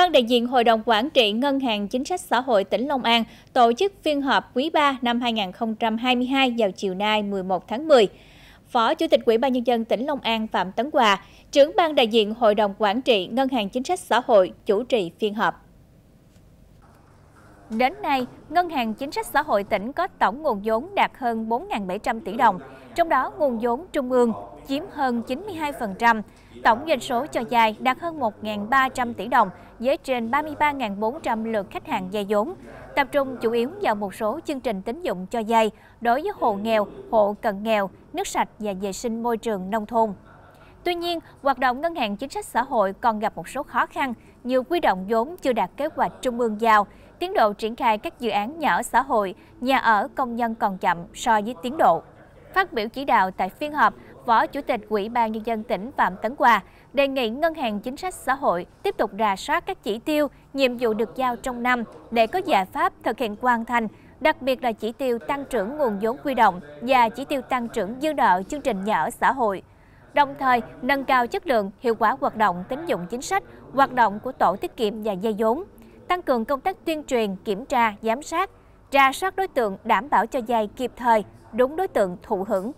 Ban đại diện Hội đồng Quản trị Ngân hàng Chính sách Xã hội tỉnh Long An tổ chức phiên họp quý 3 năm 2022 vào chiều nay 11 tháng 10. Phó Chủ tịch Ủy ban Nhân dân tỉnh Long An Phạm Tấn Hòa, trưởng ban đại diện Hội đồng Quản trị Ngân hàng Chính sách Xã hội chủ trì phiên họp. Đến nay, Ngân hàng Chính sách Xã hội tỉnh có tổng nguồn vốn đạt hơn 4.700 tỷ đồng, trong đó nguồn vốn trung ương chiếm hơn 92%, tổng doanh số cho dài đạt hơn 1.300 tỷ đồng với trên 33.400 lượt khách hàng vay vốn, tập trung chủ yếu vào một số chương trình tín dụng cho vay đối với hộ nghèo, hộ cận nghèo, nước sạch và vệ sinh môi trường nông thôn. Tuy nhiên, hoạt động ngân hàng chính sách xã hội còn gặp một số khó khăn như quy động vốn chưa đạt kế hoạch trung ương giao, tiến độ triển khai các dự án nhà ở xã hội, nhà ở công nhân còn chậm so với tiến độ. Phát biểu chỉ đạo tại phiên họp, Phó Chủ tịch Ủy ban Nhân dân tỉnh Phạm Tấn Hòa đề nghị Ngân hàng Chính sách Xã hội tiếp tục rà soát các chỉ tiêu, nhiệm vụ được giao trong năm để có giải pháp thực hiện hoàn thành, đặc biệt là chỉ tiêu tăng trưởng nguồn vốn quy động và chỉ tiêu tăng trưởng dư nợ chương trình nhà ở xã hội. Đồng thời, nâng cao chất lượng, hiệu quả hoạt động tín dụng chính sách, hoạt động của tổ tiết kiệm và dây vốn, tăng cường công tác tuyên truyền, kiểm tra, giám sát, ra soát đối tượng đảm bảo cho vay kịp thời, đúng đối tượng thụ hưởng,